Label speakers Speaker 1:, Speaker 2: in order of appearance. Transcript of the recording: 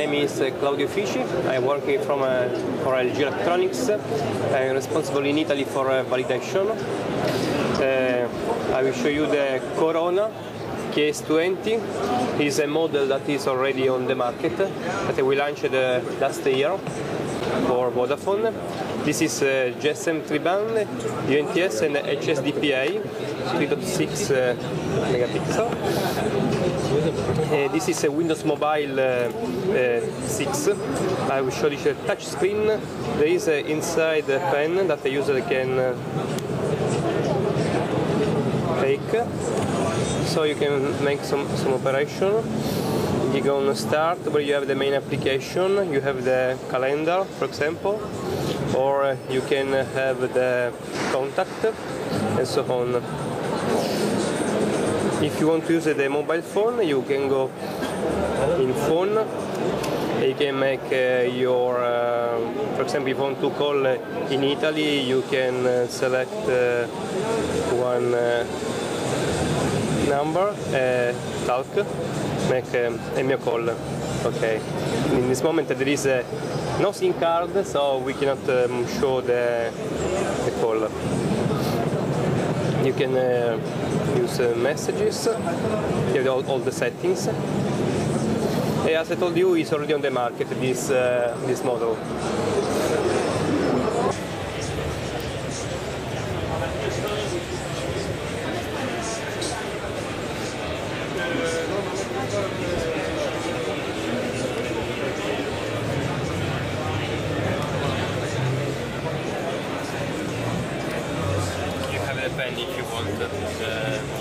Speaker 1: uh, Claudio Fici. I'm working from uh, for LG Electronics. I'm responsible in Italy for uh, validation. I will show you the Corona KS20 is a model that is already on the market that we launched last year for Vodafone. This is uh, GSM 3 band, UMTS and HSDPA 3.6 uh, megapixel. This is a Windows Mobile uh, uh, 6. I will show you the touch screen. There is uh, inside a pen that the user can uh, take. So you can make some, some operation. You go on start where you have the main application. You have the calendar, for example, or uh, you can have the contact and so on. If you want to use the mobile phone, you can go in phone. You can make uh, your, uh, for example, if you want to call uh, in Italy, you can uh, select uh, one number, talk, make um, a mio call. Okay. In this moment there is no SIM card, so we cannot um, show the, the call. You can uh, use uh, messages, you have all, all the settings. And as I told you, it's already on the market, this, uh, this model. If you want the uh, mobile.